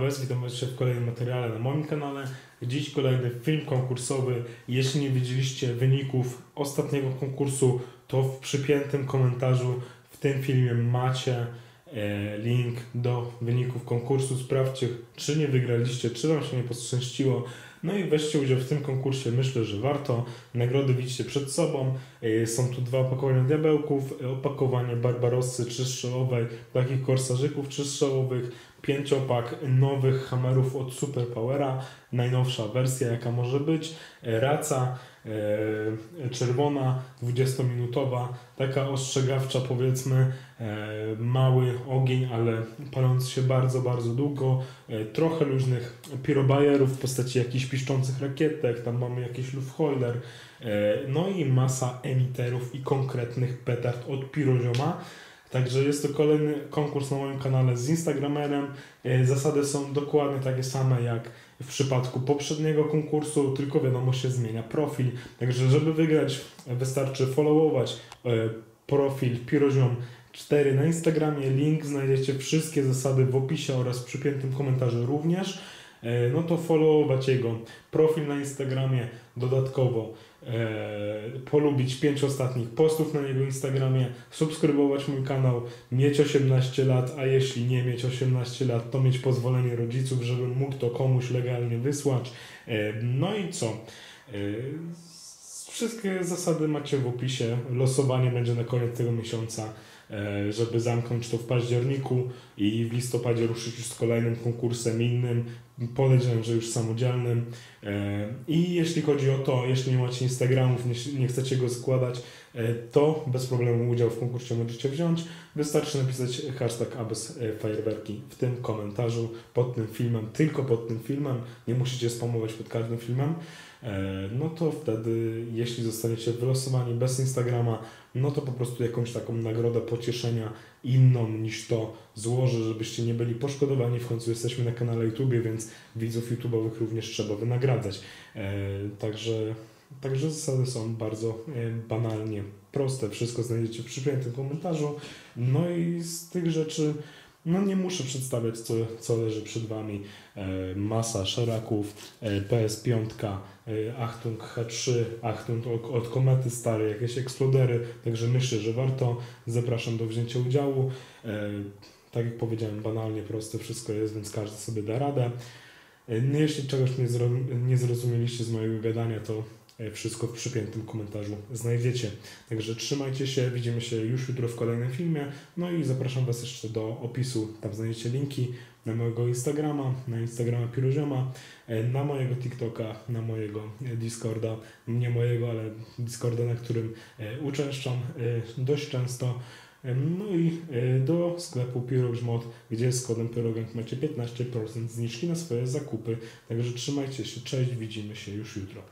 Bez, witam Was w kolejnym materiale na moim kanale. Dziś kolejny film konkursowy. Jeśli nie widzieliście wyników ostatniego konkursu, to w przypiętym komentarzu w tym filmie macie e, link do wyników konkursu. Sprawdźcie, czy nie wygraliście, czy Wam się nie poszczęściło. No i weźcie udział w tym konkursie, myślę, że warto. Nagrody widzicie przed sobą. E, Są tu dwa opakowania diabełków, e, opakowanie Barbarossy trzystrzałowej, takich korsarzyków trzystrzałowych, pięciopak nowych hamerów od Superpowera, najnowsza wersja jaka może być, e, raca e, czerwona, 20-minutowa, taka ostrzegawcza powiedzmy, e, mały ogień, ale paląc się bardzo, bardzo długo, trochę luźnych pirobajerów w postaci jakichś piszczących rakietek, tam mamy jakiś Luftheuler, e, no i masa emiterów i konkretnych petard od Pirozioma. Także jest to kolejny konkurs na moim kanale z Instagramerem. E, Zasady są dokładnie takie same jak w przypadku poprzedniego konkursu, tylko wiadomo się zmienia profil. Także żeby wygrać wystarczy followować e, profil Piroziom 4 na Instagramie. Link znajdziecie wszystkie zasady w opisie oraz w przypiętym komentarzu również. E, No to followować jego profil na Instagramie, dodatkowo e, polubić pięć ostatnich postów na jego Instagramie, subskrybować mój kanał, mieć 18 lat, a jeśli nie mieć 18 lat, to mieć pozwolenie rodziców, żebym mógł to komuś legalnie wysłać. E, No i co? Wszystkie zasady macie w opisie. Losowanie będzie na koniec tego miesiąca, żeby zamknąć to w październiku i w listopadzie ruszyć już z kolejnym konkursem innym. Podejrzewam, że już samodzielnym. E, I jeśli chodzi o to, jeśli nie macie Instagramów, nie, nie chcecie go składać, e, to bez problemu udział w konkursie możecie wziąć. Wystarczy napisać hashtag ABS Fajerwerki w tym komentarzu pod tym filmem, tylko pod tym filmem. Nie musicie spamować pod każdym filmem. E, No to wtedy, jeśli zostaniecie wylosowani bez Instagrama, no to po prostu jakąś taką nagrodę pocieszenia inną niż to złożę, żebyście nie byli poszkodowani. W końcu jesteśmy na kanale YouTube, więc widzów YouTube'owych również trzeba wynagradzać. E, Także, także zasady są bardzo e, banalnie proste. Wszystko znajdziecie w przypiętym komentarzu. No i z tych rzeczy no nie muszę przedstawiać, co, co leży przed Wami. E, masa szeraków, e, PS5, e, Achtung H3, Achtung od, od Komety stare, jakieś eksplodery, także myślę, że warto. Zapraszam do wzięcia udziału. E, tak jak powiedziałem, banalnie proste wszystko jest, więc każdy sobie da radę. E, no jeśli czegoś nie, nie zrozumieliście z mojego gadania, to wszystko w przypiętym komentarzu znajdziecie. Także trzymajcie się, widzimy się już jutro w kolejnym filmie. No i zapraszam Was jeszcze do opisu, tam znajdziecie linki na mojego Instagrama, na Instagrama Pirozioma, e, na mojego TikToka, na mojego e, Discorda, nie mojego, ale Discorda, na którym e, uczęszczam e, dość często. E, No i e, do sklepu Pirogmod, gdzie z kodem Pyrogang macie 15% zniżki na swoje zakupy. Także trzymajcie się, cześć, widzimy się już jutro.